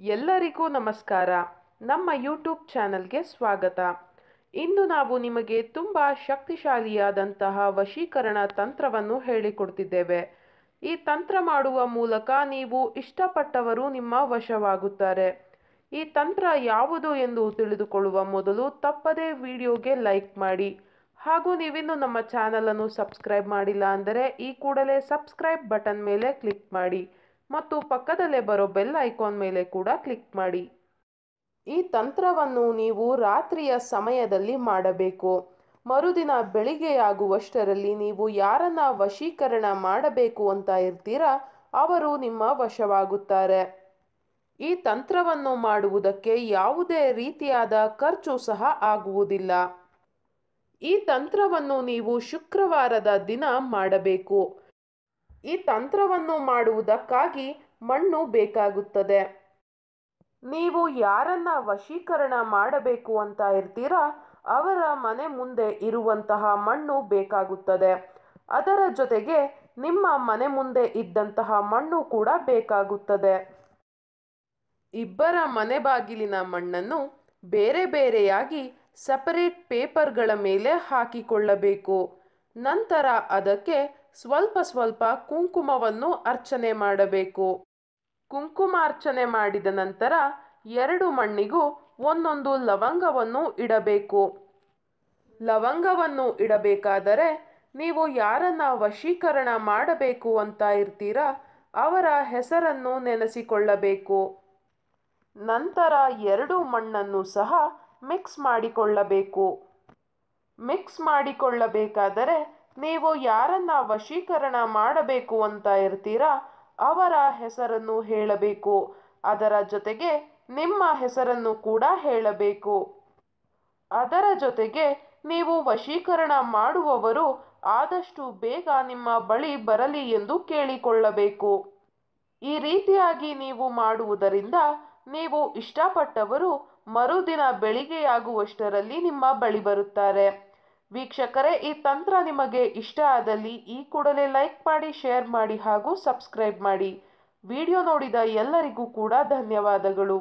ಎಲ್ಲರಿಗೂ ನಮಸ್ಕಾರ. ನಮ್ಮ ಯೂಟ್ಯೂಬ್ ಚಾನಲ್ಗೆ ಸ್ವಾಗತ. ಇಂದು ನಾವು ನಿಮಗೆ ತುಂಬ ಶಕ್ತಿಶಾಲಿಯಾದಂತಹ ವಶೀಕರಣ ತಂತ್ರವನ್ನು ಹೇಳಿಕೊಡ್ತಿದ್ದೇವೆ. ಈ ತಂತ್ರ ಮಾಡುವ ಮೂಲಕ ನೀವು ಇಷ್ಟಪಟ್ಟವರು ನಿಮ್ಮ ವಶವಾಗುತ್ತಾರೆ. ಈ ತಂತ್ರ ಯಾವುದು ಎಂದು ತಿಳಿದುಕೊಳ್ಳುವ ಮೊದಲು ತಪ್ಪದೇ ವಿಡಿಯೋಗೆ ಲೈಕ್ ಮಾಡಿ. ಹಾಗೂ ನೀವಿನ್ನು ನಮ್ಮ ಚಾನಲನ್ನು ಸಬ್ಸ್ಕ್ರೈಬ್ ಮಾಡಿಲ್ಲ ಅಂದರೆ ಈ ಕೂಡಲೇ ಸಬ್ಸ್ಕ್ರೈಬ್ ಬಟನ್ ಮೇಲೆ ಕ್ಲಿಕ್ ಮಾಡಿ. ಮತ್ತು ಪಕ್ಕದಲ್ಲೇ ಬರೋ ಬೆಲ್ ಐಕಾನ್ ಮೇಲೆ ಕೂಡ ಕ್ಲಿಕ್ ಮಾಡಿ. ಈ ತಂತ್ರವನ್ನು ನೀವು ರಾತ್ರಿಯ ಸಮಯದಲ್ಲಿ ಮಾಡಬೇಕು. ಮರುದಿನ ಬೆಳಿಗ್ಗೆಯಾಗುವಷ್ಟರಲ್ಲಿ ನೀವು ಯಾರನ್ನ ವಶೀಕರಣ ಮಾಡಬೇಕು ಅಂತ ಇರ್ತೀರಾ, ಅವರು ನಿಮ್ಮ ವಶವಾಗುತ್ತಾರೆ. ಈ ತಂತ್ರವನ್ನು ಮಾಡುವುದಕ್ಕೆ ಯಾವುದೇ ರೀತಿಯಾದ ಖರ್ಚು ಸಹ ಆಗುವುದಿಲ್ಲ. ಈ ತಂತ್ರವನ್ನು ನೀವು ಶುಕ್ರವಾರದ ದಿನ ಮಾಡಬೇಕು. ಈ ತಂತ್ರವನ್ನು ಮಾಡುವುದಕ್ಕಾಗಿ ಮಣ್ಣು ಬೇಕಾಗುತ್ತದೆ. ನೀವು ಯಾರನ್ನ ವಶೀಕರಣ ಮಾಡಬೇಕು ಅಂತ ಇರ್ತೀರಾ, ಅವರ ಮನೆ ಮುಂದೆ ಇರುವಂತಹ ಮಣ್ಣು ಬೇಕಾಗುತ್ತದೆ. ಅದರ ಜೊತೆಗೆ ನಿಮ್ಮ ಮನೆ ಮುಂದೆ ಇದ್ದಂತಹ ಮಣ್ಣು ಕೂಡ ಬೇಕಾಗುತ್ತದೆ. ಇಬ್ಬರ ಮನೆ ಬಾಗಿಲಿನ ಮಣ್ಣನ್ನು ಬೇರೆ ಬೇರೆಯಾಗಿ ಸಪರೇಟ್ ಪೇಪರ್ಗಳ ಮೇಲೆ ಹಾಕಿಕೊಳ್ಳಬೇಕು. ನಂತರ ಅದಕ್ಕೆ ಸ್ವಲ್ಪ ಸ್ವಲ್ಪ ಕುಂಕುಮವನ್ನು ಅರ್ಚನೆ ಮಾಡಬೇಕು. ಕುಂಕುಮ ಅರ್ಚನೆ ಮಾಡಿದ ನಂತರ ಎರಡು ಮಣ್ಣಿಗೂ ಒಂದೊಂದು ಲವಂಗವನ್ನು ಇಡಬೇಕು. ಲವಂಗವನ್ನು ಇಡಬೇಕಾದರೆ ನೀವು ಯಾರನ್ನ ವಶೀಕರಣ ಮಾಡಬೇಕು ಅಂತ ಇರ್ತೀರಾ, ಅವರ ಹೆಸರನ್ನು ನೆನೆಸಿಕೊಳ್ಳಬೇಕು. ನಂತರ ಎರಡು ಮಣ್ಣನ್ನು ಸಹ ಮಿಕ್ಸ್ ಮಾಡಿಕೊಳ್ಳಬೇಕು. ಮಿಕ್ಸ್ ಮಾಡಿಕೊಳ್ಳಬೇಕಾದರೆ ನೀವು ಯಾರನ್ನ ವಶೀಕರಣ ಮಾಡಬೇಕು ಅಂತ ಇರ್ತೀರಾ, ಅವರ ಹೆಸರನ್ನು ಹೇಳಬೇಕು. ಅದರ ಜೊತೆಗೆ ನಿಮ್ಮ ಹೆಸರನ್ನು ಕೂಡ ಹೇಳಬೇಕು. ಅದರ ಜೊತೆಗೆ ನೀವು ವಶೀಕರಣ ಮಾಡುವವರು ಆದಷ್ಟು ಬೇಗ ನಿಮ್ಮ ಬಳಿ ಬರಲಿ ಎಂದು ಕೇಳಿಕೊಳ್ಳಬೇಕು. ಈ ರೀತಿಯಾಗಿ ನೀವು ಮಾಡುವುದರಿಂದ ನೀವು ಇಷ್ಟಪಟ್ಟವರು ಮರುದಿನ ಬೆಳಿಗ್ಗೆಯಾಗುವಷ್ಟರಲ್ಲಿ ನಿಮ್ಮ ಬಳಿ ಬರುತ್ತಾರೆ. ವೀಕ್ಷಕರೇ, ಈ ತಂತ್ರ ನಿಮಗೆ ಇಷ್ಟ ಆದಲ್ಲಿ ಈ ಕೂಡಲೇ ಲೈಕ್ ಮಾಡಿ, ಶೇರ್ ಮಾಡಿ ಹಾಗೂ ಸಬ್ಸ್ಕ್ರೈಬ್ ಮಾಡಿ. ವಿಡಿಯೋ ನೋಡಿದ ಎಲ್ಲರಿಗೂ ಕೂಡ ಧನ್ಯವಾದಗಳು.